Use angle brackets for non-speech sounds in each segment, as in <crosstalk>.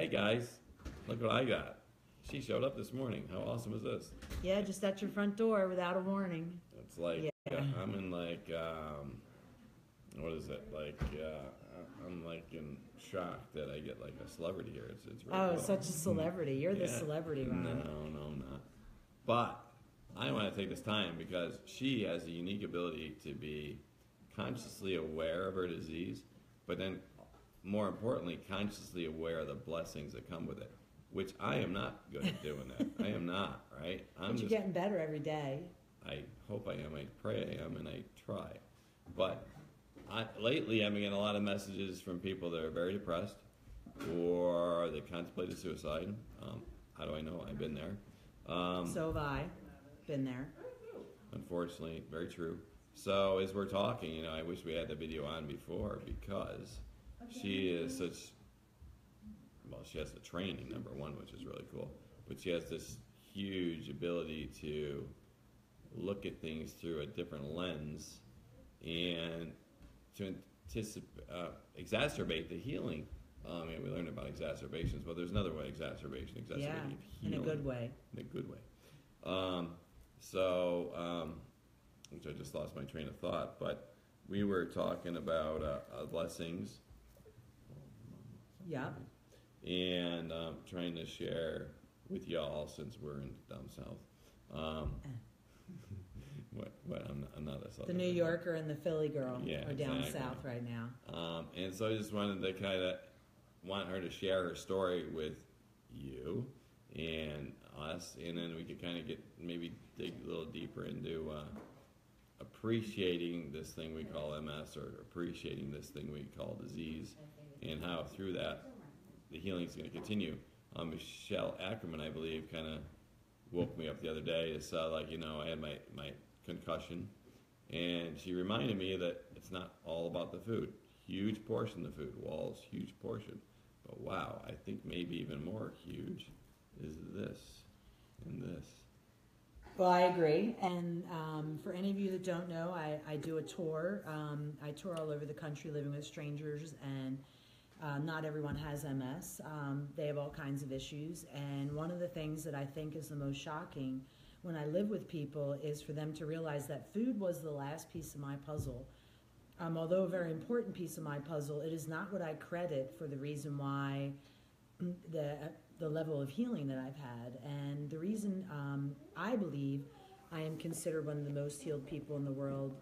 Hey guys, look what I got. She showed up this morning. How awesome is this? Yeah, just at your front door without a warning. It's like Yeah. I'm in like um, what is it? Like uh, I'm like in shock that I get like a celebrity here. It's it's really Oh, cool. such a celebrity. You're the Yeah. celebrity, No, no, I'm not. But I want to take this time because she has a unique ability to be consciously aware of her disease, but then more importantly, consciously aware of the blessings that come with it. Which I am not good at doing that. <laughs> I am not, right? I'm But you're just getting better every day. I hope I am. I pray I am, and I try. But I, lately, been getting a lot of messages from people that are very depressed or they contemplated suicide. Um, how do I know? I've been there. Um, So have I. Been there. unfortunately, very true. So as we're talking, you know, I wish we had the video on before because she is such. Well, she has the training number one, which is really cool. But she has this huge ability to look at things through a different lens and to uh, exacerbate the healing. Um, and we learned about exacerbations, but there's another way exacerbation, Yeah, exacerbating in a good way. in a good way. Um, so, um, which I just lost my train of thought, but we were talking about uh, uh, blessings Yeah. and um, trying to share with y'all since we're in down south. What? What? I'm not, I'm not a The southern New. Yorker and the Philly girl Yeah, are down exactly. south right now. Um, and so I just wanted to kind of want her to share her story with you and us, and then we could kind of get maybe dig a little deeper into uh, appreciating this thing we call MS or appreciating this thing we call disease, and how through that the healing is going to continue. Um, Michelle Ackerman, I believe, kind of woke me up the other day. It's uh, like you know I had my my concussion, and she reminded me that it's not all about the food. Huge portion of the food, Wahls, huge portion. But wow, I think maybe even more huge is this and this. Well, I agree. And um, for any of you that don't know, I, I do a tour. Um, I tour all over the country living with strangers, and uh, not everyone has MS. Um, they have all kinds of issues. And one of the things that I think is the most shocking when I live with people is for them to realize that food was the last piece of my puzzle. Um, although a very important piece of my puzzle, it is not what I credit for the reason why mm, the the level of healing that I've had, and the reason um, I believe I am considered one of the most healed people in the world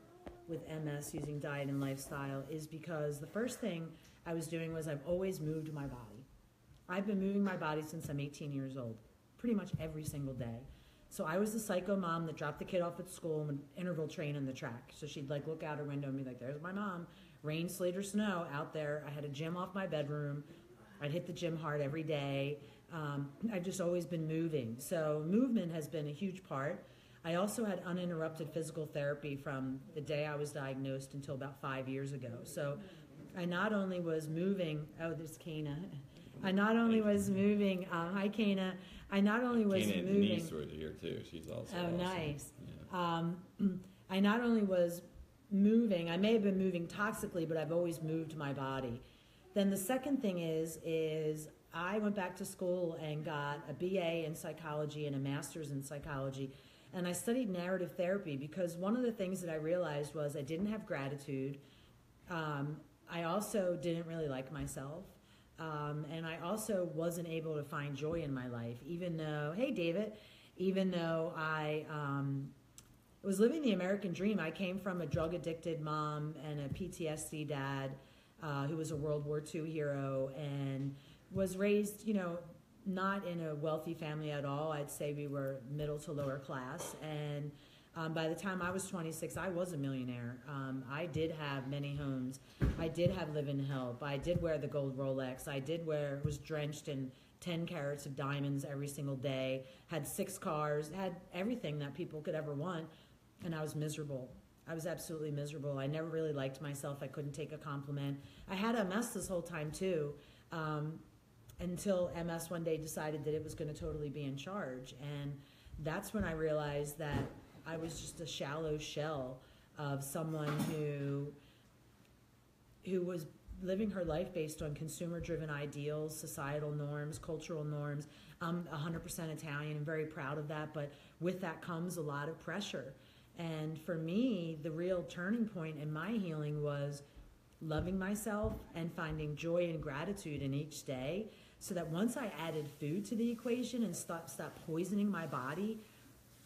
with MS using diet and lifestyle is because the first thing I was doing was I've always moved my body. I've been moving my body since I'm 18 years old, pretty much every single day. So I was the psycho mom that dropped the kid off at school and would interval train on the track. So she'd like look out her window and be like, "There's my mom, rain, sleet, or snow out there." I had a gym off my bedroom. I'd hit the gym hard every day. Um, I've just always been moving. So movement has been a huge part. I also had uninterrupted physical therapy from the day I was diagnosed until about five years ago. So I not only was moving. Oh, there's Kana. I not only was moving. Uh, hi, Kana. I not only was Kana and moving. Denise were here too. She's also Oh, awesome. nice. Yeah. Um, <clears throat> I not only was moving, I may have been moving toxically, but I've always moved my body. Then the second thing is, is I went back to school and got a BA in psychology and a master's in psychology. And I studied narrative therapy because one of the things that I realized was I didn't have gratitude. Um, I also didn't really like myself. Um, and I also wasn't able to find joy in my life, even though, hey, David, even though I um, was living the American dream. I came from a drug addicted mom and a PTSD dad uh, who was a World War II hero and was raised, you know, not in a wealthy family at all. I'd say we were middle to lower class. And um, by the time I was 26, I was a millionaire. Um, I did have many homes. I did have live-in help. I did wear the gold Rolex. I did wear was drenched in 10 carats of diamonds every single day. Had six cars. Had everything that people could ever want, and I was miserable. I was absolutely miserable. I never really liked myself. I couldn't take a compliment. I had mess this whole time too. Um, until MS one day decided that it was going to totally be in charge. And that's when I realized that I was just a shallow shell of someone who who was living her life based on consumer driven ideals, societal norms, cultural norms. I'm 100% Italian and very proud of that, but with that comes a lot of pressure. And for me, the real turning point in my healing was loving myself and finding joy and gratitude in each day so that once I added food to the equation and stopped, stopped poisoning my body,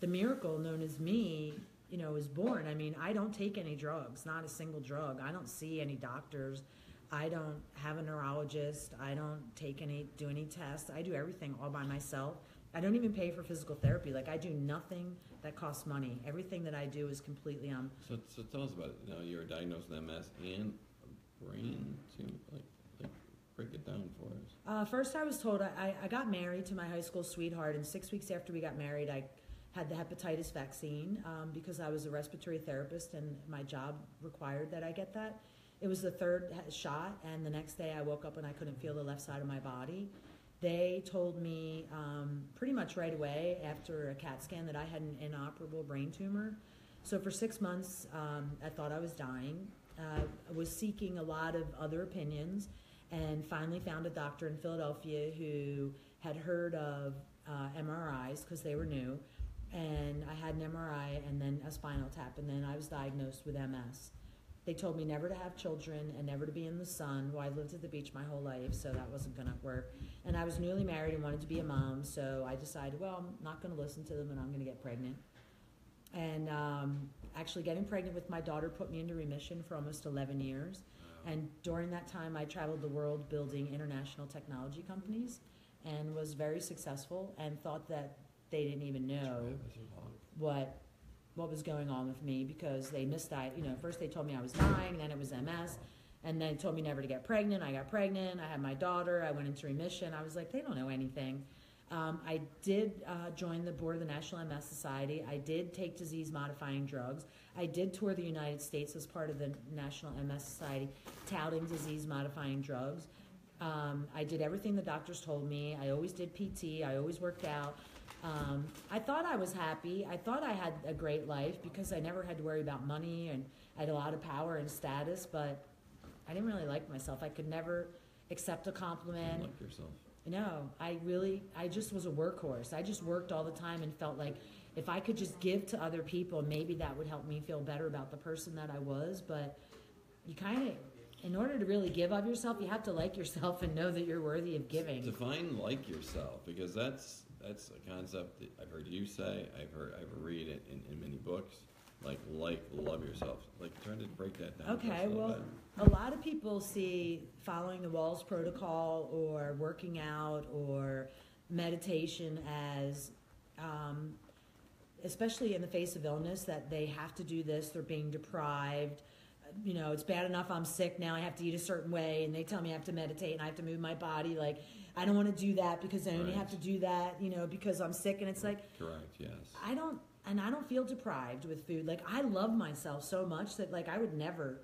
the miracle known as me, you know, is born. I mean, I don't take any drugs, not a single drug. I don't see any doctors. I don't have a neurologist. I don't take any, do any tests. I do everything all by myself. I don't even pay for physical therapy. Like I do nothing that costs money. Everything that I do is completely um. So, so tell us about it. You know, you were diagnosed with MS and a brain tumor. Like, like, break it down for us. Uh, first, I was told I, I, I got married to my high school sweetheart, and six weeks after we got married, I had the hepatitis vaccine um, because I was a respiratory therapist and my job required that I get that. It was the third shot, and the next day I woke up and I couldn't feel the left side of my body. They told me um, pretty much right away after a CAT scan that I had an inoperable brain tumor. So for six months, um, I thought I was dying. Uh, I was seeking a lot of other opinions, and finally found a doctor in Philadelphia who had heard of uh, MRIs because they were new. And I had an MRI and then a spinal tap, and then I was diagnosed with MS. They told me never to have children and never to be in the sun. Well, I lived at the beach my whole life, so that wasn't going to work. And I was newly married and wanted to be a mom, so I decided, well, I'm not going to listen to them and I'm going to get pregnant. And um, actually, getting pregnant with my daughter put me into remission for almost 11 years. And during that time, I traveled the world building international technology companies and was very successful and thought that they didn't even know what what was going on with me because they misdiagnosed. You know, first they told me I was dying, then it was MS, and then told me never to get pregnant. I got pregnant. I had my daughter. I went into remission. I was like, they don't know anything. Um, I did uh, join the board of the National MS Society. I did take disease modifying drugs. I did tour the United States as part of the National MS Society, touting disease modifying drugs. Um, I did everything the doctors told me. I always did PT. I always worked out. Um, I thought I was happy. I thought I had a great life because I never had to worry about money and I had a lot of power and status, but I didn't really like myself. I could never accept a compliment. Like yourself. No, I really, I just was a workhorse. I just worked all the time and felt like if I could just give to other people, maybe that would help me feel better about the person that I was. But you kind of, in order to really give of yourself, you have to like yourself and know that you're worthy of giving. Define like yourself because that's that's a concept that I've heard you say. I've heard I've read it in, in many books. Like like love yourself. Like trying to break that down. Okay, a well, bit. a lot of people see following the Wahls Protocol or working out or meditation as, um, especially in the face of illness, that they have to do this, they're being deprived. You know, it's bad enough I'm sick now, I have to eat a certain way, and they tell me I have to meditate and I have to move my body. Like, I don't want to do that because I only Right. have to do that, you know, because I'm sick. And it's like, correct. Yes. I don't, and I don't feel deprived with food. Like I love myself so much that like I would never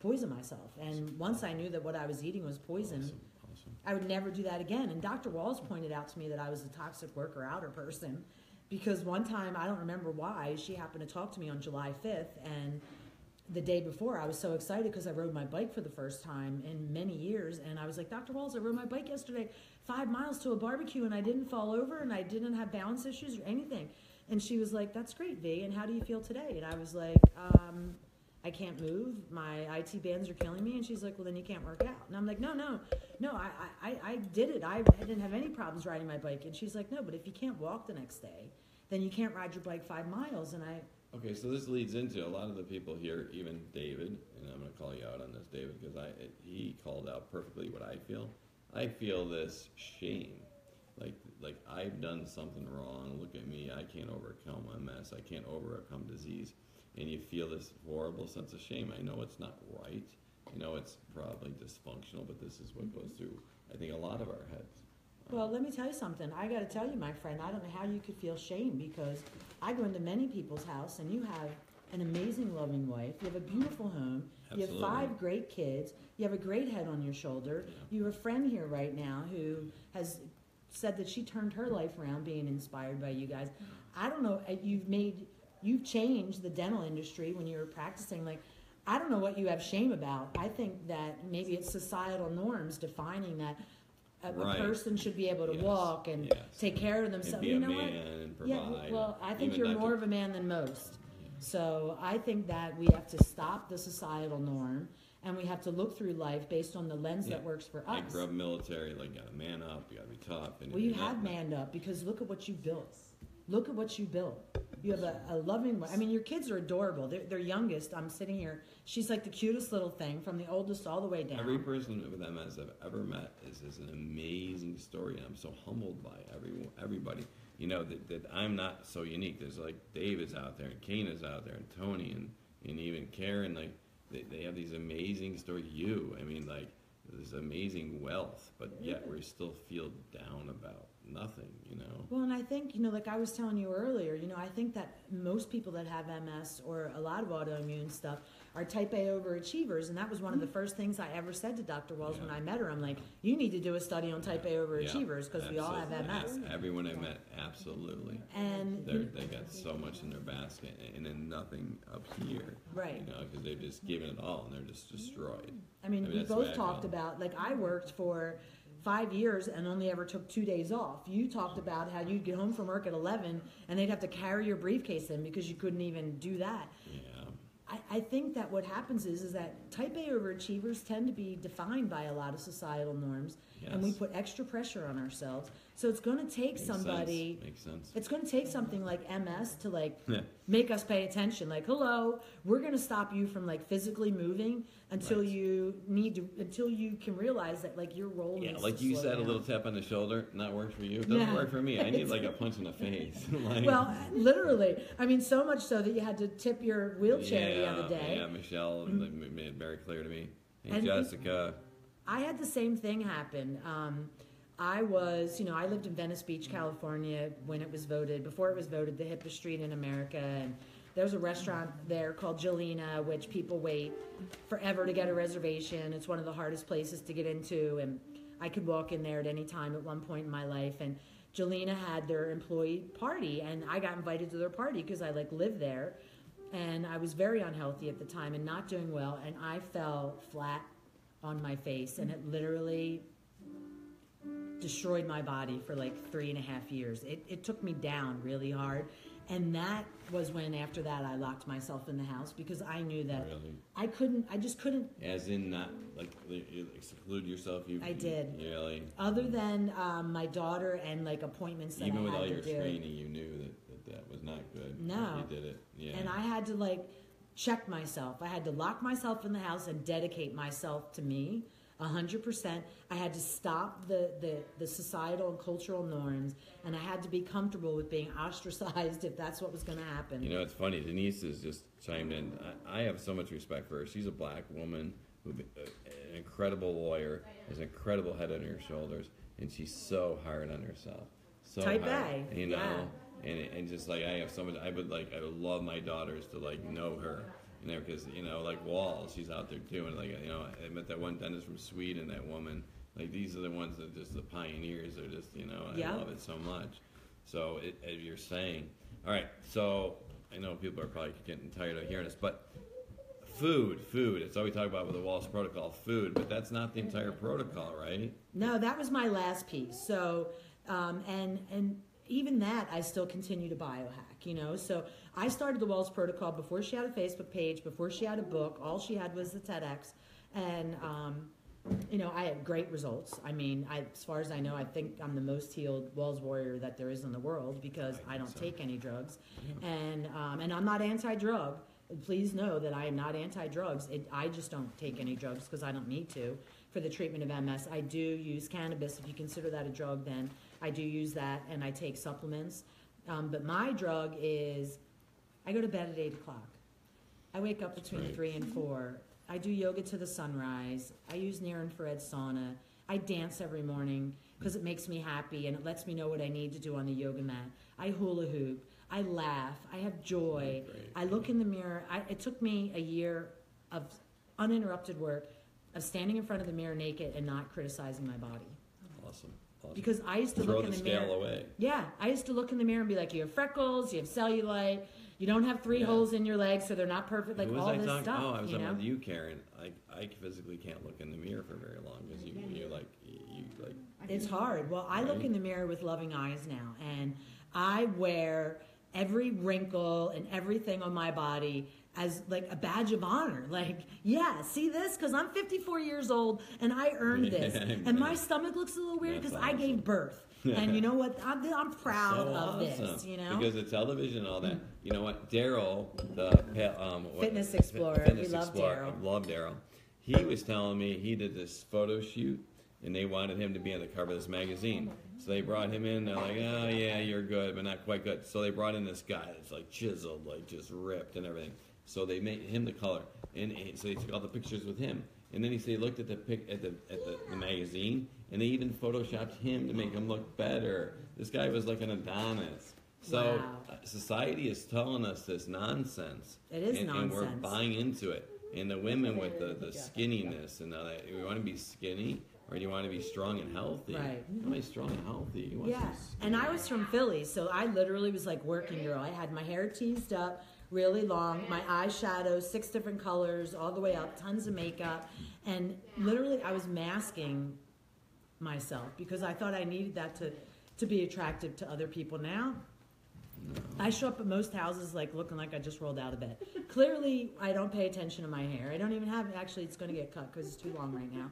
poison myself. And once I knew that what I was eating was poison, Awesome. Awesome. I would never do that again. And Dr. Wahls pointed out to me that I was a toxic worker outer person because one time I don't remember why she happened to talk to me on July 5th and the day before I was so excited because I rode my bike for the first time in many years and I was like Dr. Wahls I rode my bike yesterday 5 miles to a barbecue and I didn't fall over and I didn't have balance issues or anything and she was like that's great V and how do you feel today and I was like um I can't move. My IT bands are killing me. And she's like, well, then you can't work out. And I'm like, no, no, no, I, I, I did it. I didn't have any problems riding my bike. And she's like, no, but if you can't walk the next day, then you can't ride your bike five miles. And I, Okay, so this leads into a lot of the people here, even David, and I'm going to call you out on this, David, because I it, he called out perfectly what I feel. I feel this shame, like like I've done something wrong. Look at me, I can't overcome MS. I can't overcome disease, and you feel this horrible sense of shame. I know it's not right. I know it's probably dysfunctional, but this is what goes mm-hmm. through. I think a lot of our heads. well, um, let me tell you something. I got to tell you, my friend, I don't know how you could feel shame because I go into many people's house and you have an amazing, loving wife. You have a beautiful home. Absolutely. You have five great kids. You have a great head on your shoulder. You have a friend here right now who has said that she turned her life around being inspired by you guys. I don't know. uh, You've made, you've changed the dental industry when you were practicing. Like, I don't know what you have shame about. I think that maybe it's societal norms defining that a, a Right. person should be able to Yes. walk and Yes. take care of themselves. you know man what? and Yeah, well, I think even you're more to- of a man than most. So I think that we have to stop the societal norm and we have to look through life based on the lens that works for us. I grew up military, like, you gotta man up, you gotta be tough. And Well, you have manned up because look at what you built. Look at what you built. You have a, a loving. One. I mean, your kids are adorable. They're, their youngest, I'm sitting here. She's like the cutest little thing, from the oldest all the way down. Every person with MS I've ever met is, is an amazing story, and I'm so humbled by everyone, everybody. You know that, that I'm not so unique. There's like David's out there, and Kane is out there, and Tony, and, and even Karen. Like they, they have these amazing stories. You, I mean, like this amazing wealth, but yet we still feel down about nothing. You know. Well, and I think, you know, like I was telling you earlier, you know, I think that most people that have MS or a lot of autoimmune stuff are type A overachievers. And that was one of the mm-hmm. first things I ever said to Dr. Wahls when I met her. I'm like, you need to do a study on type A overachievers because we all have MS. Everyone I met, absolutely. And, They're, they got so much in their basket and then nothing up here. Right. You know, because they've just given it all and they're just destroyed. I mean, I mean, we that's the way both talked about, like, I worked for five years and only ever took two days off. You talked about how you'd get home from work at 11 and they'd have to carry your briefcase in because you couldn't even do that. Yeah. I, I think that what happens is is that type A overachievers tend to be defined by a lot of societal norms, and we put extra pressure on ourselves. So it's going to take Makes somebody. Sense. Makes sense. It's going to take something like MS to like Yeah. make us pay attention. Like, hello, we're going to stop you from like physically moving until Right. you need to until you can realize that like your role. Yeah, like you said, a little tap on the shoulder, not work for you. It doesn't Yeah. work for me. I need like a <laughs> punch in the face. <laughs> like, Well, literally, I mean, so much so that you had to tip your wheelchair yeah, the other day. Yeah, Michelle like, made it very clear to me. Hey, And- Jessica. I had the same thing happen. Um, I was, you know, I lived in Venice Beach, California when it was voted, before it was voted the hippest street in America. And there's a restaurant there called Gjelina, which people wait forever to get a reservation. It's one of the hardest places to get into. And I could walk in there at any time at one point in my life. And Gjelina had their employee party, and I got invited to their party because I like lived there. And I was very unhealthy at the time and not doing well. And I fell flat on my face, and it literally destroyed my body for like three and a half years. It, it took me down really hard. And that was when, after that, I locked myself in the house because I knew that Really? I couldn't, I just couldn't, As in, not like seclude yourself. You. I did. You really. other than um, my daughter and like appointments that Even I with all your do. screening, you knew that, that that was not good. No. You did it. Yeah. And I had to like check myself. I had to lock myself in the house and dedicate myself to me. A hundred percent. I had to stop the, the, the societal and cultural norms, and I had to be comfortable with being <laughs> ostracized if that's what was going to happen. You know, it's funny. Denise has just chimed in. I, I have so much respect for her. She's a black woman, who, uh, an incredible lawyer, has an incredible head on her shoulders, and she's so hard on herself. So Type hard, A, you know. yeah. And and just like I have so much, I would like I would love my daughters to like know her, you know, because you know like Wahls, she's out there doing like you know I met that one dentist from Sweden, that woman. Like these are the ones that just the pioneers. They're just you know I Yeah. love it so much. So it, as you're saying, all right. So I know people are probably getting tired of hearing this, but food, food. It's all we talk about with the Wahls protocol, food. But that's not the entire protocol, right? No, that was my last piece. So, um, and and even that, I still continue to biohack. You know, so I started the Wahls Protocol before she had a Facebook page, before she had a book. All she had was the TEDx, and um, you know, I had great results. I mean, I, as far as I know, I think I'm the most healed Wahls warrior that there is in the world because I don't so. take any drugs, and um, and I'm not anti-drug. Please know that I am not anti-drugs. It, I just don't take any drugs because I don't need to for the treatment of MS. I do use cannabis. If you consider that a drug, then I do use that, and I take supplements. Um, but my drug is, I go to bed at eight o'clock. I wake up between Right. three and four. I do yoga to the sunrise. I use near infrared sauna. I dance every morning because it makes me happy and it lets me know what I need to do on the yoga mat. I hula hoop. I laugh. I have joy. I look in the mirror. I, it took me a year of uninterrupted work of standing in front of the mirror naked and not criticizing my body. Awesome. awesome. Because I used to Throw look in the the scale mirror. away. Yeah, I used to look in the mirror and be like, "You have freckles, you have cellulite, you don't have three Yeah. holes in your legs, so they're not perfect." Like Who was all I this talking? stuff, oh, I was you talking know. with you, Karen. I, I physically can't look in the mirror for very long because you, you like, you like. It's hard. Well, I look Right. in the mirror with loving eyes now, and I wear every wrinkle and everything on my body as like a badge of honor. Like, yeah, see this? Because I'm 54 years old and I earned <laughs> this. Yeah, and my man. stomach looks a little weird That's because I awesome. gave birth. And you <laughs> know what? I'm, I'm proud so of awesome. this, you know? Because the television and all that. You know what? Daryl, the um, Fitness fi- Explorer. Fitness We love Explorer. Daryl. Love Daryl. He was telling me he did this photo shoot and they wanted him to be on the cover of this magazine. So they brought him in. They're like, oh, yeah, you're good, but not quite good. So they brought in this guy that's like chiseled, like just ripped and everything. So they made him the color. And so they took all the pictures with him. And then he said he looked at the pic at the at the, the magazine, and they even photoshopped him to make him look better. This guy was like an Adonis. So Wow. uh, society is telling us this nonsense. It is and, and we're buying into it. And the women with the, the skinniness and all that, we want to be skinny or do you want to be strong and healthy? Right. You want to be strong and healthy. You want Yeah, and I was from Philly, so I literally was like working girl. I had my hair teased up really long, my eyeshadow, six different colors, all the way up, tons of makeup, and literally I was masking myself because I thought I needed that to to be attractive to other people. Now I show up at most houses like looking like I just rolled out of bed. Clearly, I don't pay attention to my hair. I don't even have. Actually, it's going to get cut because it's too long right now.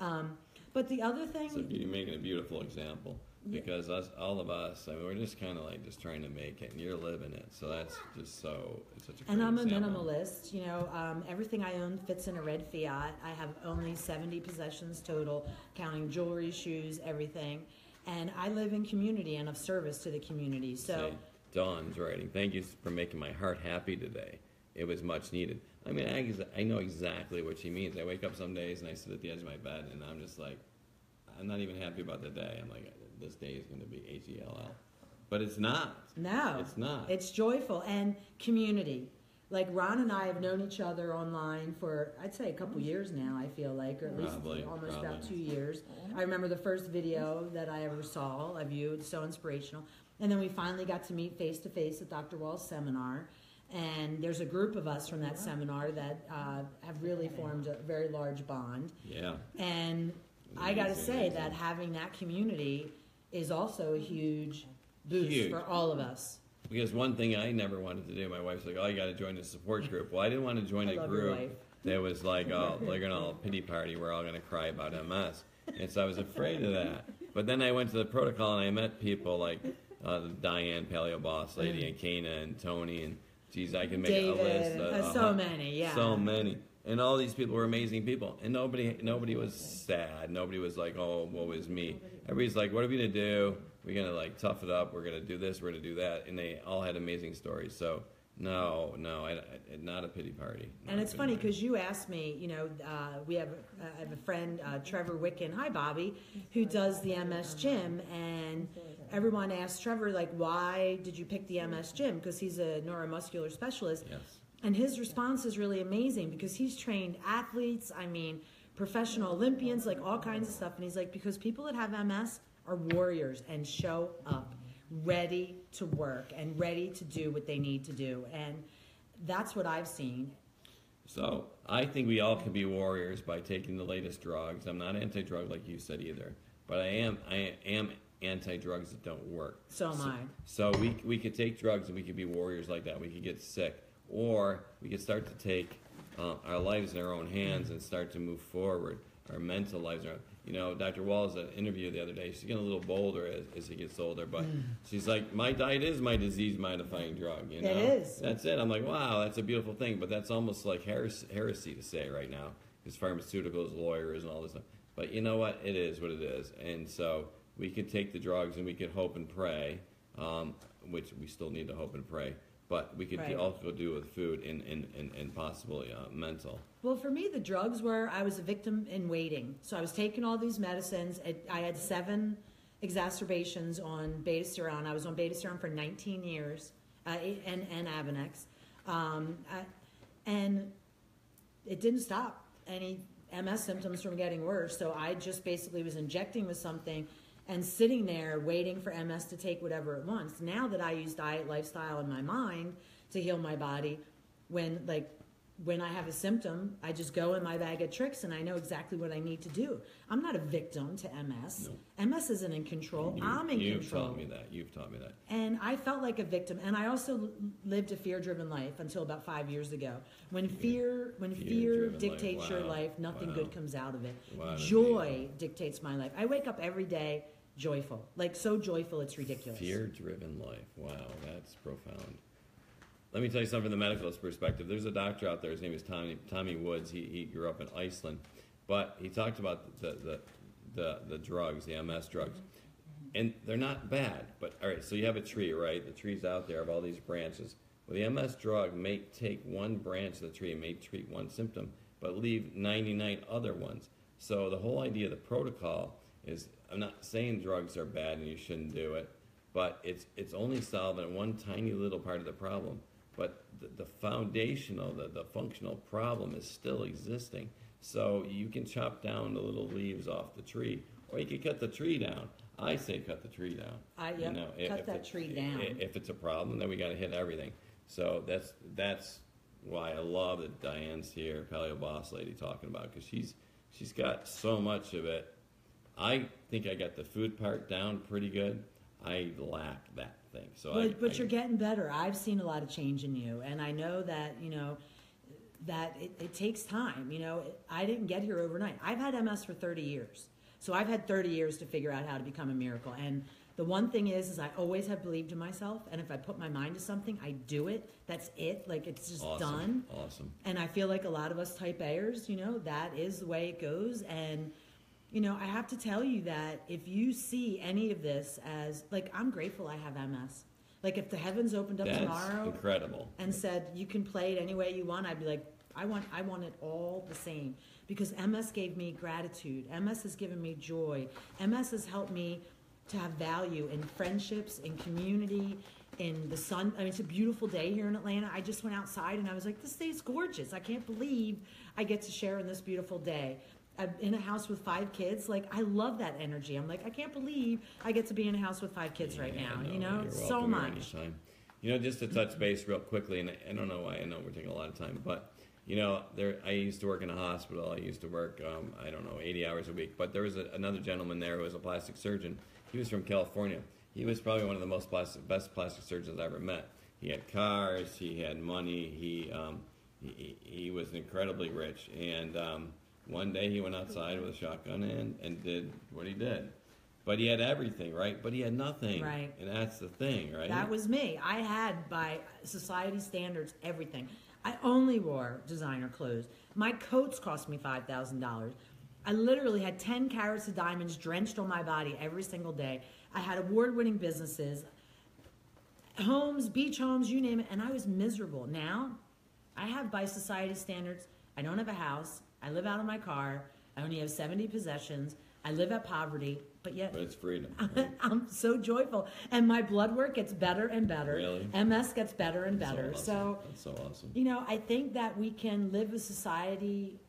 Um, but the other thing, So you're making a beautiful example because us, all of us, I mean, we're just kind of like just trying to make it, and you're living it. So that's just so it's such a. And I'm a example. minimalist. You know, um, everything I own fits in a red Fiat. I have only 70 possessions total, counting jewelry, shoes, everything. And I live in community and of service to the community. So, Say, Dawn's writing. Thank you for making my heart happy today. It was much needed. I mean, I, I know exactly what she means. I wake up some days and I sit at the edge of my bed and I'm just like, I'm not even happy about the day. I'm like, this day is going to be H E L L, but it's not. no, It's not. It's joyful and community. Like Ron and I have known each other online for I'd say a couple years now. I feel like, or at least Probably, almost about two years. I remember the first video that I ever saw of you. It's so inspirational. And then we finally got to meet face to face at Dr. Wahls' seminar. And there's a group of us from that seminar that uh, have really formed a very large bond. Yeah. And I got to say amazing. that having that community is also a huge boost Huge. for all of us. Because one thing I never wanted to do, my wife's like, "Oh, you got to join a support group." Well, I didn't want to join I a love your group that was like, "Oh, they're gonna all pity party. We're all gonna cry about MS," and so I was afraid of that. But then I went to the protocol and I met people like uh, Diane, Paleo Boss Lady, and Kana and Tony, and geez, I can make David, a list. of- uh, so many, yeah. so many. And all these people were amazing people, and nobody, nobody was sad. Nobody was like, "Oh, woe is me." Everybody's like, "What are we gonna do? We're gonna like tough it up. We're gonna do this. We're gonna do that." And they all had amazing stories. So no, no, I, I, not a pity party. Not And it's funny because you asked me, you know, uh, we have, uh, I have a friend, uh, Trevor Wicken, hi Bobby, who does the MS gym. And everyone asked Trevor, like, why did you pick the MS gym? Because he's a neuromuscular specialist. yes, And his response is really amazing because he's trained athletes, I mean, professional Olympians, like all kinds of stuff. And he's like, because people that have MS are warriors and show up ready to work and ready to do what they need to do. And that's what I've seen. So I think we all can be warriors by taking the latest drugs. I'm not anti-drug like you said either, but I am I am anti-drugs that don't work. So am so, I. So we we could take drugs and we could be warriors like that. We could get sick, or we could start to take uh, our lives in our own hands and start to move forward. Our mental lives are. You know, Dr. Wahls an interview the other day. She's getting a little bolder as, as he gets older, but she's like, "My diet is my disease-modifying drug." You know, It is. That's it. I'm like, wow, that's a beautiful thing, but that's almost like heresy, heresy to say right now, because pharmaceuticals, lawyers, and all this stuff. But you know what? It is what it is, and so we could take the drugs and we could hope and pray, um, which we still need to hope and pray. But we could Right. also do with food and and, and, and possibly uh, mental. Well, for me, the drugs were I was a victim in waiting. So I was taking all these medicines. It, I had seven exacerbations on beta betaseron. I was on beta betaseron for 19 years, uh, and and Avonex, um, I, and it didn't stop any MS symptoms from getting worse. So I just basically was injecting with something and sitting there waiting for MS to take whatever it wants. Now that I use diet, lifestyle, and my mind to heal my body, when like when I have a symptom, I just go in my bag of tricks and I know exactly what I need to do. I'm not a victim to MS. MS isn't in control. You, I'm in control. you've taught me that. You've taught me that. And I felt like a victim. And I also lived a fear-driven life until about five years ago. When fear, when fear Fear-driven life. dictates your life, nothing Wow. good comes out of it. Wow, Joy dictates my life. I wake up every day joyful, like so joyful it's ridiculous. Fear-driven life. Wow, that's profound. Let me tell you something from the medicalist perspective. There's a doctor out there. His name is Tommy Tommy Woods. He, he grew up in Iceland, but he talked about the the, the, the drugs, the MS drugs, and they're not bad. But all right, so you have a tree, right? The tree's out there of all these branches. Well, the MS drug may take one branch of the tree, and may treat one symptom, but leave 99 other ones. So the whole idea of the protocol is, I'm not saying drugs are bad and you shouldn't do it, but it's it's only solving one tiny little part of the problem. But the, the foundational, the, the functional problem is still existing. So you can chop down the little leaves off the tree, or you can cut the tree down. I say cut the tree down. I- You yep, know, cut if that it- tree down. If it's a problem, then we got to hit everything. So that's that's why I love that Diane's here, Paleo Boss Lady, talking about because she's she's got so much of it. I think I got the food part down pretty good. I lack that thing. So I, But, but I, you're getting better. I've seen a lot of change in you, and I know that you know that it, it takes time. You know, I didn't get here overnight. I've had MS for 30 years, so I've had 30 years to figure out how to become a miracle. And the one thing is, is I always have believed in myself, and if I put my mind to something, I do it. That's it. Like it's just awesome, done. awesome. And I feel like a lot of us type A's, you know, that is the way it goes. And, you know, I have to tell you that if you see any of this as, like, I'm grateful I have MS. Like, if the heavens opened up That's tomorrow incredible. and said, you can play it any way you want, I'd be like, I want, I want it all the same. Because MS gave me gratitude. MS has given me joy. MS has helped me to have value in friendships, in community, in the sun. I mean, it's a beautiful day here in Atlanta. I just went outside and I was like, this day's gorgeous. I can't believe I get to share in this beautiful day. I'm in a house with five kids. Like, I love that energy. I'm like, I can't believe I get to be in a house with five kids right now. I You know, so much. anytime. You know, just to touch base real quickly, and I, I don't know why I know we're taking a lot of time, but you know, there I used to work in a hospital. I used to work, um, I don't know, 80 hours a week. But there was a, another gentleman there who was a plastic surgeon. He was from California. He was probably one of the most plastic, best plastic surgeons I ever met. He had cars, he had money, he um, he, he was incredibly rich. And um, one day he went outside with a shotgun and, and did what he did. But he had everything, right? But he had nothing. Right. And that's the thing, right? That was me. I had, by society standards, everything. I only wore designer clothes. My coats cost me $5,000. I literally had 10 carats of diamonds drenched on my body every single day. I had award winning businesses, homes, beach homes, you name it, and I was miserable. Now, I have, by society standards, I don't have a house. I live out of my car. I only have 70 possessions. I live at poverty, but yet But it's freedom. <laughs> right? I'm so joyful, and my blood work gets better and better. Really? MS gets better and better. That's So, awesome. That's so awesome. you know, I think that we can live a society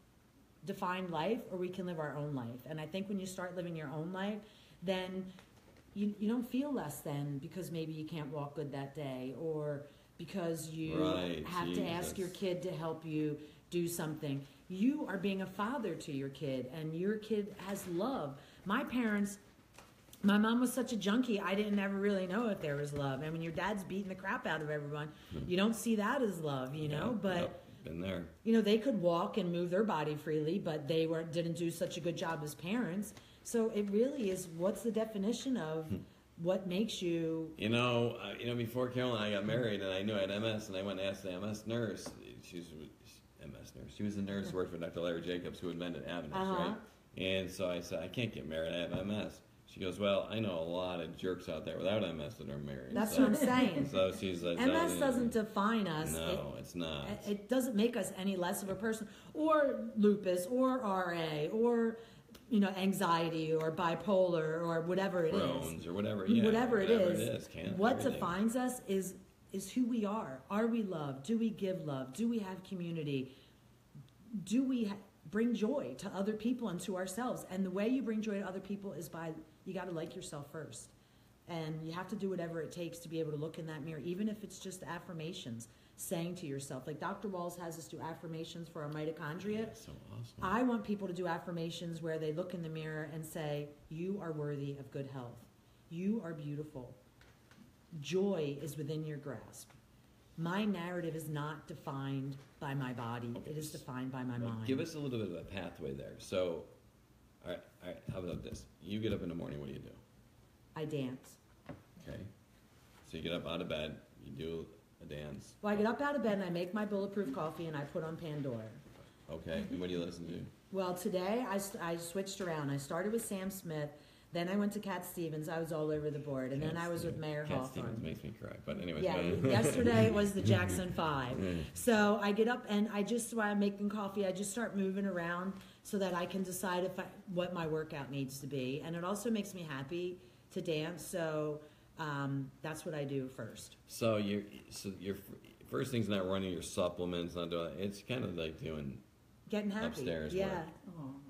defined life, or we can live our own life. And I think when you start living your own life, then you, you don't feel less than because maybe you can't walk good that day, or because you Right, have to ask your kid to help you do something. You are being a father to your kid, and your kid has love. My parents, my mom was such a junkie, I didn't ever really know if there was love. I mean, your dad's beating the crap out of everyone. You don't see that as love, you know? Yeah, but been there. you know, they could walk and move their body freely, but they were didn't do such a good job as parents. So it really is what's the definition of Hmm. what makes you You know, uh, you know, before Carolyn and I got married, and I knew I had MS, and I went and asked the MS nurse. She's MS nurse. She was the nurse who worked for Dr. Larry Jacobs, who invented Avonex, Uh-huh. right? And so I said, I can't get married. I have MS. She goes, Well, I know a lot of jerks out there without MS that are married. That's so, what I'm saying. <laughs> So she's like, MS doesn't define us. No, it's not. It, it doesn't make us any less of a person, or lupus, or RA, or you know, anxiety or bipolar or whatever it is, Crohn's or whatever. Yeah, whatever it is, it is what everything. defines us is is who we are. Are we loved? Do we give love? Do we have community? Do we ha- bring joy to other people and to ourselves? And the way you bring joy to other people is by you got to like yourself first. And you have to do whatever it takes to be able to look in that mirror, even if it's just affirmations, saying to yourself, like Dr. Wahls has us do affirmations for our mitochondria. Yeah, so awesome. I want people to do affirmations where they look in the mirror and say, You are worthy of good health. You are beautiful. Joy is within your grasp. My narrative is not defined by my body, it is defined by my Right, mind. Give us a little bit of a pathway there. So, all right, all right, how about this? You get up in the morning, what do you do? I dance. Okay. So you get up out of bed, you do a dance. Well, I get up out of bed and I make my bulletproof coffee and I put on Pandora. Okay. And what do you listen to? Well, today I, I switched around. I started with Sam Smith, then I went to Cat Stevens. I was all over the board, and then I was with Stevens. Mayer Cat Hawthorne. Stevens makes me cry. But anyways. Yeah, yesterday was the <laughs> Jackson Five. So I get up and I just while I'm making coffee, I just start moving around so that I can decide if I, what my workout needs to be, and it also makes me happy to dance. So um, that's what I do first. So you're so your first thing's not running your supplements, not doing. It's kind of like doing Getting happy. Upstairs yeah.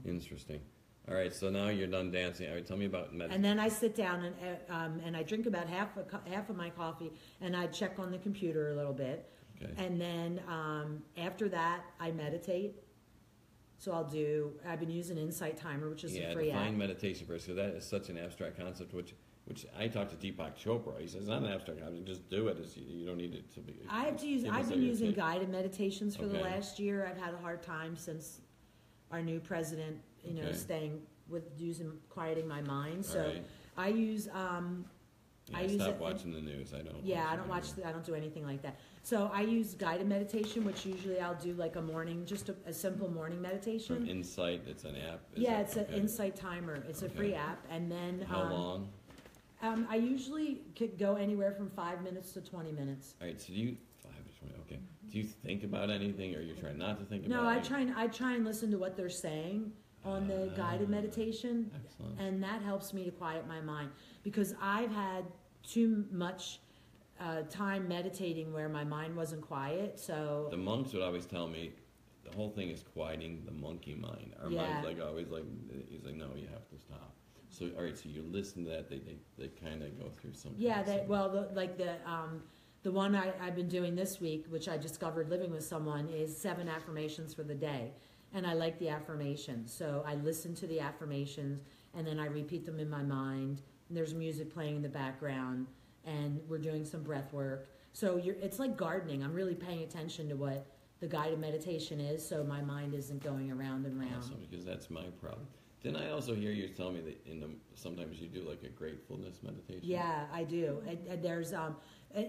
interesting. All right. So now you're done dancing. All right. Tell me about med- And then I sit down and uh, um, and I drink about half a, half of my coffee, and I check on the computer a little bit. Okay. And then um, after that, I meditate. So I'll do. I've been using Insight Timer, which is yeah, a free define app. meditation first, because that is such an abstract concept. Which, which I talked to Deepak Chopra. He says it's not an abstract concept. Just do it. It's, you don't need it to be. I have to use. I've been using guided meditations for the last year. I've had a hard time since our new president, you know, Okay. staying with using quieting my mind. So. I use. Um, Yeah, I use stop it- watching the news. I don't. Yeah, I don't watch. The, I don't do anything like that. So I use guided meditation, which usually I'll do like a morning, just a, a simple morning From meditation. Insight, it's an app. is yeah, it? it's an Okay. Insight Timer. It's a Okay. free app, and then How um, long? Um, I usually could go anywhere from five minutes to twenty minutes. All right. So do you five to twenty? Okay. Do you think about anything, or you try not to think No, about? I it? try and I try and listen to what they're saying on the guided Ah. meditation, Excellent. and that helps me to quiet my mind because I've had too much uh, time meditating where my mind wasn't quiet. So The monks would always tell me, the whole thing is quieting the monkey mind. Our Yeah. mind's like always like, he's like, no, you have to stop. So, all right, so you listen to that, they, they, they kind of go through some. Yeah, they, well, the, like the um, the one I, I've been doing this week, which I discovered living with someone, is seven affirmations for the day, and I like the affirmations. So I listen to the affirmations, and then I repeat them in my mind. And there's music playing in the background, and we're doing some breath work. So you're, it's like gardening. I'm really paying attention to what the guided meditation is, so my mind isn't going around and round. Awesome, because that's my problem. Didn't I also hear you tell me that in the, sometimes you do like a gratefulness meditation? Yeah, I do. And, and there's um,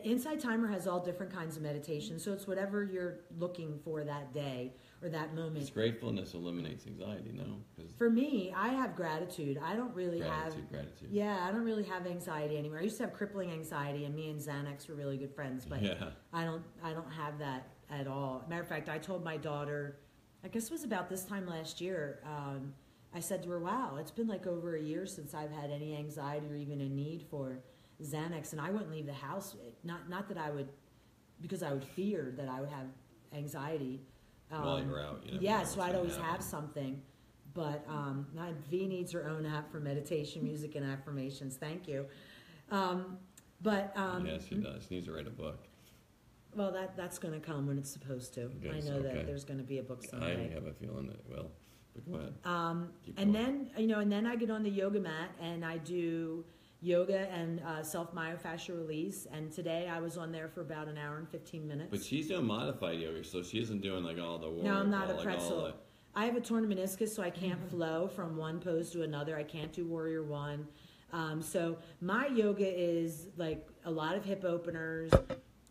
Insight Timer has all different kinds of meditation, so it's whatever you're looking for that day or that moment. Because gratefulness eliminates anxiety, no? For me, I have gratitude. I don't really have. gratitude, gratitude. Yeah, I don't really have anxiety anymore. I used to have crippling anxiety, and me and Xanax were really good friends, but Yeah. I don't. I don't have that at all. Matter of fact, I told my daughter, I guess it was about this time last year. Um, I said to her, "Wow, it's been like over a year since I've had any anxiety or even a need for Xanax, and I wouldn't leave the house. Not not that I would, because I would fear that I would have anxiety. While Um, you're out, you never yeah, so I'd always have something. But um, V needs her own app for meditation, music, and affirmations. Thank you. Um, but um, yes, she does. She needs to write a book. well, that that's going to come when it's supposed to. I know okay. that there's going to be a book someday. I have a feeling that it will. But go ahead. Um, and then you know, and then I get on the yoga mat and I do yoga and uh, self myofascial release. And today I was on there for about an hour and fifteen minutes. But she's doing modified yoga, so she isn't doing like all the war. No, I'm not all, a like, pretzel. the- I have a torn meniscus, so I can't flow from one pose to another. I can't do warrior one. Um, so my yoga is like a lot of hip openers,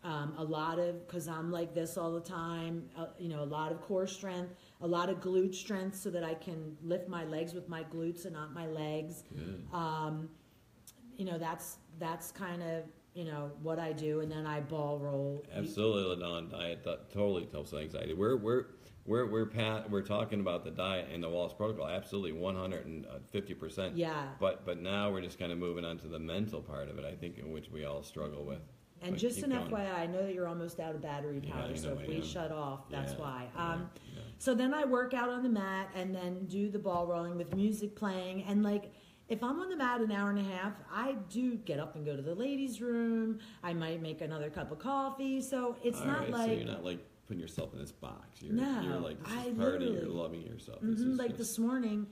um, a lot of because I'm like this all the time. Uh, you know, a lot of core strength, a lot of glute strength, so that I can lift my legs with my glutes and not my legs. Um, you know, that's that's kind of you know what I do, and then I ball roll. Absolutely, Ladon diet that totally helps anxiety. We're we're we're we're pat we're talking about the diet and the Wallace protocol. Absolutely, one hundred and fifty percent. Yeah. But but now we're just kind of moving on to the mental part of it. I think in which we all struggle with. And But just an going. FYI, I know that you're almost out of battery Yeah, power, I so if I we am. shut off, that's Yeah, why. yeah, Um, yeah. So then I work out on the mat and then do the ball rolling with music playing. And like, if I'm on the mat an hour and a half, I do get up and go to the ladies' room. I might make another cup of coffee. So it's All not right, like so you're not like putting yourself in this box. You're, No, you're like this I is part of you're loving yourself. This Mhm, is like just- this morning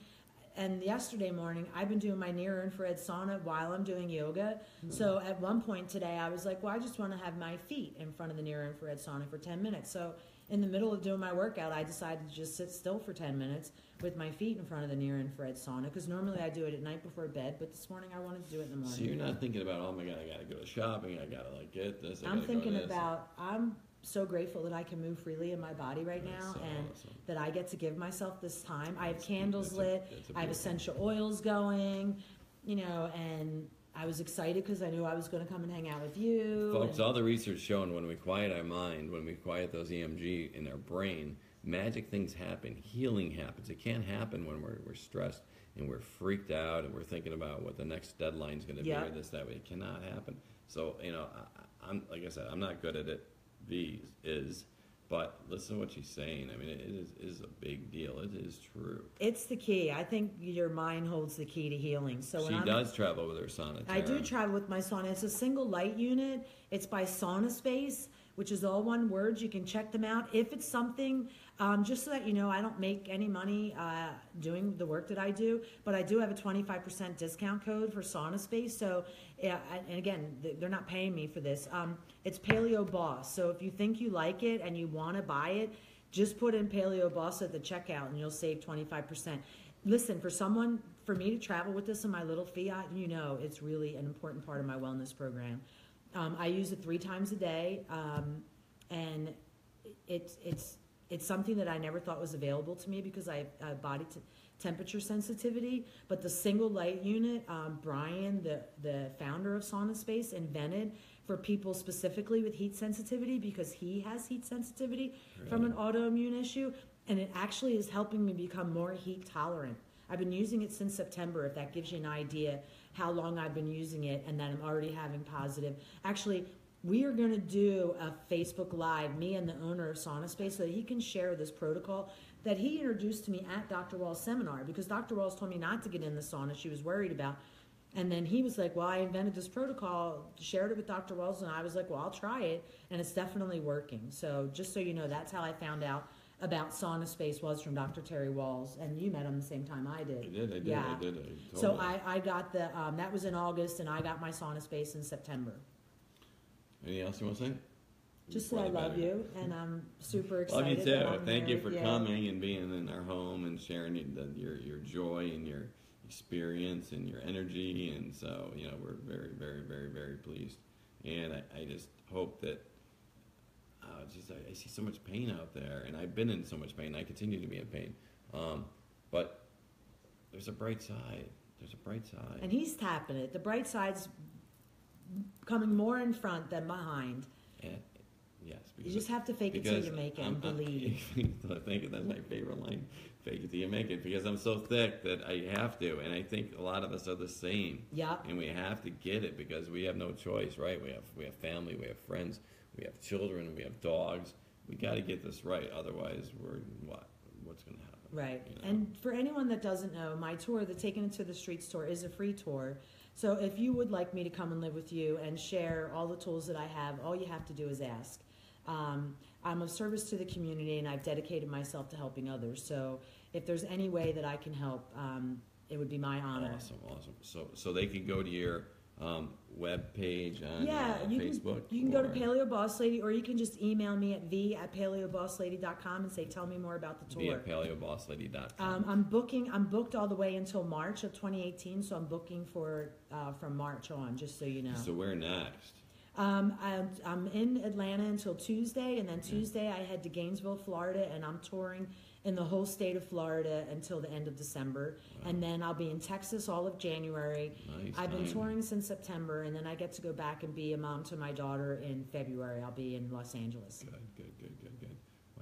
and yesterday morning, I've been doing my near infrared sauna while I'm doing yoga. Hmm. So at one point today, I was like, well, I just want to have my feet in front of the near infrared sauna for 10 minutes. So in the middle of doing my workout, I decided to just sit still for 10 minutes with my feet in front of the near infrared sauna because normally I do it at night before bed, but this morning I wanted to do it in the morning. So you're not thinking about, oh my god, I gotta go shopping, I gotta like get this. I I'm thinking this. about, I'm so grateful that I can move freely in my body right That's now so and awesome. that I get to give myself this time. I have candles a- lit, that's a I have essential oils going, you know, and I was excited because I knew I was going to come and hang out with you. Folks, and- all the research showing when we quiet our mind, when we quiet those EMG in our brain, magic things happen. Healing happens. It can't happen when we're, we're stressed and we're freaked out and we're thinking about what the next deadline is going to Yeah. be or this that way. It cannot happen. So you know, I, I- I'm like I said, I'm not good at it. These is, but listen to what she's saying. I mean, it is it is a big deal. It is true. it's the key. I think your mind holds the key to healing. So when she I'm, does travel with her son. I do travel with my sauna. It's a single light unit. It's by Sauna Space, which is all one word. You can check them out. If it's something, um, just so that you know, I don't make any money uh, doing the work that I do, but I do have a 25% discount code for Sauna Space. So, yeah, and again, they're not paying me for this. Um, it's Paleo Boss. So if you think you like it and you want to buy it, just put in Paleo Boss at the checkout and you'll save 25%. Listen, for someone, for me to travel with this in my little Fiat, you know, it's really an important part of my wellness program. Um, I use it three times a day, um, and it's it's it's something that I never thought was available to me because I have uh, body t- temperature sensitivity. But the single light unit, um, Brian, the the founder of Sauna Space, invented for people specifically with heat sensitivity because he has heat sensitivity from an autoimmune issue, and it actually is helping me become more heat tolerant. I've been using it since September, if that gives you an idea how long I've been using it and that I'm already having positive. Actually, we are going to do a Facebook Live, me and the owner of Sauna Space, so that he can share this protocol that he introduced to me at Dr. Wahls' seminar because Dr. Wahls told me not to get in the sauna. She was worried about. And then he was like, Well, I invented this protocol, shared it with Dr. Wahls, and I was like, Well, I'll try it. And it's definitely working. So just so you know, that's how I found out about Sauna Space was from Dr. Terry Wahls. And you met him the same time I did. I did. I did. Yeah. I did. I So I, I got the, um, that was in August, and I got my Sauna Space in September. Anything else you want to say? Just that I love you, and I'm super excited. Love you too. Thank you for with coming and being in our home and sharing your, the, your your joy and your experience and your energy. And so, you know, we're very, very, very, very pleased. And I, I just hope that. Uh, just I, I see so much pain out there, and I've been in so much pain. I continue to be in pain, um, but there's a bright side. There's a bright side. And he's tapping it. The bright side's coming more in front than behind. And, yes, You just have to fake it till you make it and I'm- I'm- believe. <laughs> Thank you. That's my favorite line. Fake it till you make it. Because I'm so thick that I have to, and I think a lot of us are the same. Yep. And we have to get it because we have no choice, right? We have we have family, we have friends, we have children, we have dogs. We got to get this right. Otherwise, we're what? What's going to happen? Right. You know? And for anyone that doesn't know, my tour, the Taking It to the Streets tour, is a free tour. So if you would like me to come and live with you and share all the tools that I have, all you have to do is ask. Um, I'm of service to the community and I've dedicated myself to helping others. So if there's any way that I can help, um, it would be my honor. Awesome, awesome. So so they can go to your um, web page on Yeah, uh, you Facebook. can you can go to Paleo Boss Lady, or you can just email me at v at paleobosslady.com and say, "Tell me more about the tour." paleobosslady.com. Um, I'm booking. I'm booked all the way until March of 2018, so I'm booking for uh, from March on. Just so you know. So where next? Um, I'm, I'm in Atlanta until Tuesday, and then Tuesday I head to Gainesville, Florida, and I'm touring in the whole state of Florida until the end of December, and then I'll be in Texas all of January. Nice, I've been touring since September, and then I get to go back and be a mom to my daughter in February. I'll be in Los Angeles. Good, good, good, good, good.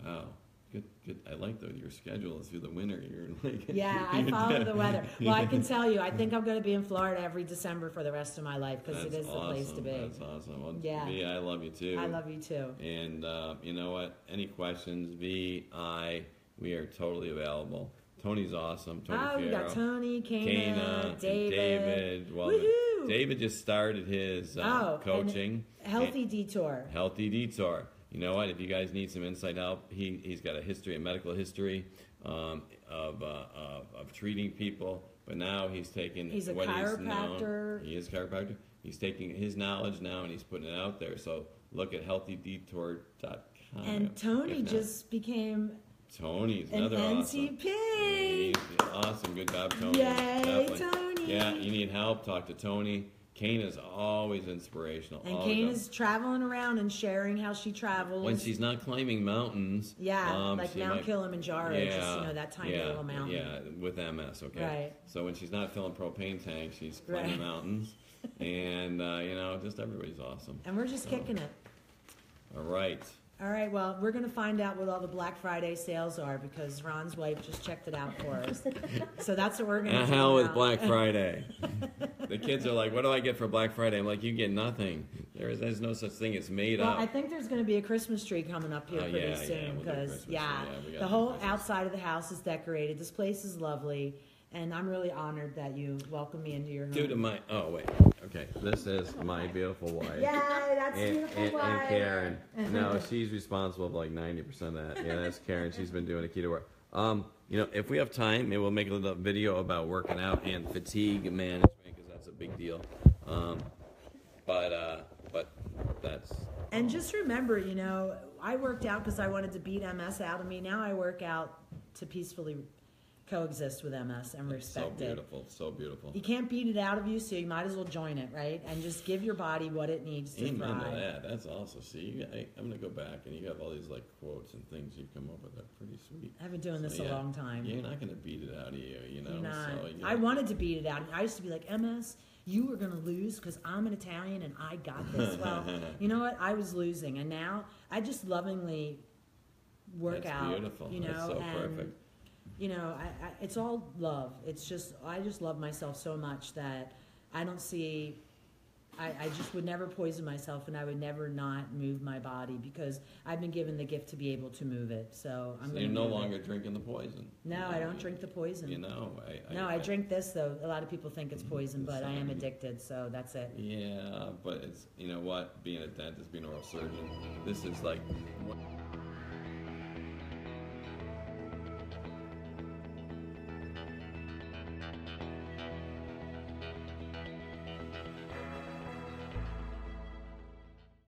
Wow. Good, good. I like though your schedule is through the winter. You're <laughs> like Yeah, I <laughs> follow the weather. <laughs> Well, I can tell you, I think I'm going to be in Florida every December for the rest of my life because it is is the place to be. That's awesome. Well, Yeah. V, I love you too. I love you too. And uh, you know what? Any questions? V, I, we are totally available. Tony's awesome. Tony Oh, we got Tony, Kana, Kana, David. David. Well, Woohoo! David just started his uh, Oh, coaching. Healthy Detour. Healthy Detour. You know what? If you guys need some inside help, he, he's got a history, a medical history um, of, uh, of, of treating people. But now he's taking He's a what he's known. chiropractor. He is a chiropractor. He's taking his knowledge now and he's putting it out there. So look at healthydetour.com. And Tony just became Tony's an another awesome. NCP. Awesome. Good job, Tony. Yay, Definitely. Tony. Yeah, you need help, talk to Tony. Kane is always inspirational. And always. Kane is traveling around and sharing how she travels. when she's not climbing mountains. yeah, um, like Mount might- Kilimanjaro, just you know that tiny yeah, little mountain. Yeah, with MS, okay. Right. So when she's not filling propane tanks, she's climbing Right. mountains, <laughs> and uh, you know, just everybody's awesome. And we're just kicking it. All right. All right, well, we're going to find out what all the Black Friday sales are because Ron's wife just checked it out for us. <laughs> so that's what we're going to And do. hell with Black <laughs> Friday. the kids are like, "What do I get for Black Friday?" I'm like, "You get nothing. There is there's no such thing as made up. Well, up." I think there's going to be a Christmas tree coming up here Oh, pretty yeah, yeah, soon we'll do because Christmas tree. yeah, Yeah, we gotta the do whole Christmas. outside of the house is decorated. This place is lovely, and I'm really honored that you welcome me into your home. Due to my oh wait, okay, this is my beautiful wife. <laughs> yeah, that's and, beautiful. and, and wife. Karen. <laughs> No, she's responsible for like ninety percent of that. Yeah, that's Karen. She's been doing a keto work. Um, you know, if we have time, maybe we'll make a little video about working out and fatigue management because that's a big deal. Um, but uh, but that's And just remember, you know, I worked out because I wanted to beat MS out of me. Now I work out to peacefully coexist with MS and so respect it. So beautiful, so beautiful. You can't beat it out of you, so you might as well join it, right? And just give your body what it needs to Amen to thrive. that. That's also see. You, I, I'm gonna go back and you have all these like quotes and things you've come up with. They're pretty sweet. I've been doing this a yeah, long time. You're not gonna beat it out of you, you know. You're not. So, you I know. wanted to beat it out. I used to be like, MS, you were going to lose because I'm an Italian and I got this. <laughs> Well, you know what? I was losing. And now I just lovingly work That's out. beautiful. You know, That's so and, perfect. You know, I, I, it's all love. It's just, I just love myself so much that I don't see. I, I just would never poison myself and I would never not move my body because I've been given the gift to be able to move it. So I'm So you're no longer drinking the poison. No, I don't drink the poison. You know, I, No, I drink this though. A lot of people think it's mm-hmm, poison, but I am addicted, so that's it. Yeah, but it's you know what, being a dentist, being a oral surgeon, this is like. What,